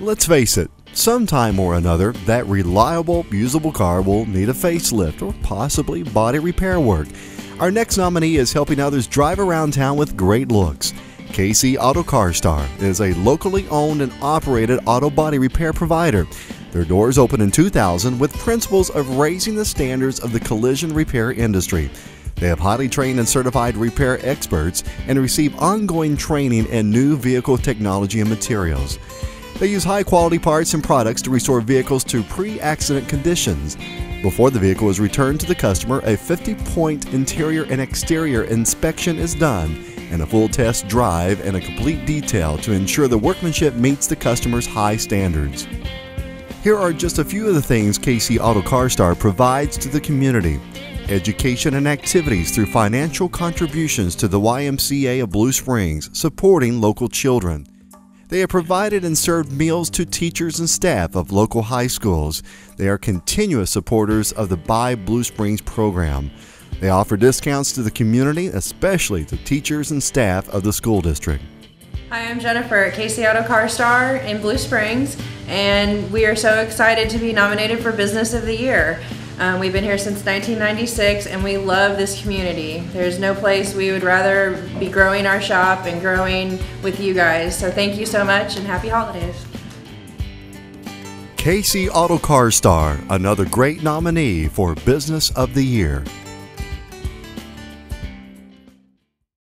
Let's face it, sometime or another, that reliable, usable car will need a facelift or possibly body repair work. Our next nominee is helping others drive around town with great looks. KC Auto CarStar is a locally owned and operated auto body repair provider. Their doors opened in 2000 with principles of raising the standards of the collision repair industry. They have highly trained and certified repair experts and receive ongoing training in new vehicle technology and materials. They use high quality parts and products to restore vehicles to pre accident conditions. Before the vehicle is returned to the customer, a 50 point interior and exterior inspection is done, and a full test drive and a complete detail to ensure the workmanship meets the customer's high standards. Here are just a few of the things KC Auto CarStar provides to the community education and activities through financial contributions to the YMCA of Blue Springs, supporting local children. They have provided and served meals to teachers and staff of local high schools. They are continuous supporters of the Buy Blue Springs program. They offer discounts to the community, especially to teachers and staff of the school district. Hi, I'm Jennifer at KC Auto CarStar in Blue Springs, and we are so excited to be nominated for Business of the Year. Um, we've been here since 1996 and we love this community. There's no place we would rather be growing our shop and growing with you guys. So thank you so much and happy holidays. KC Auto CarStar, another great nominee for Business of the Year.